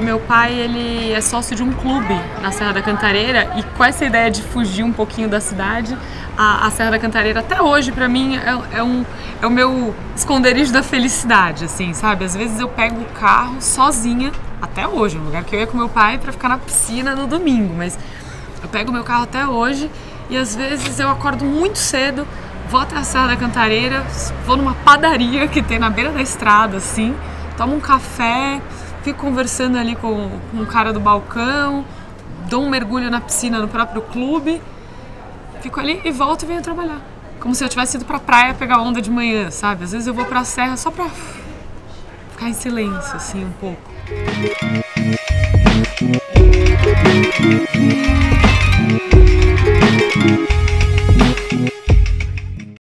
meu pai ele é sócio de um clube na Serra da Cantareira e com essa ideia de fugir um pouquinho da cidade, a, a Serra da Cantareira até hoje para mim é, é, um, é o meu esconderijo da felicidade, assim, sabe? Às vezes eu pego o carro sozinha, até hoje, um lugar que eu ia com meu pai para ficar na piscina no domingo, mas eu pego meu carro até hoje e às vezes eu acordo muito cedo, vou até a Serra da Cantareira, vou numa padaria que tem na beira da estrada, assim, tomo um café, fico conversando ali com, com o cara do balcão, dou um mergulho na piscina no próprio clube, fico ali e volto e venho trabalhar. Como se eu tivesse ido pra praia pegar onda de manhã, sabe? Às vezes eu vou pra serra só pra ficar em silêncio, assim, um pouco.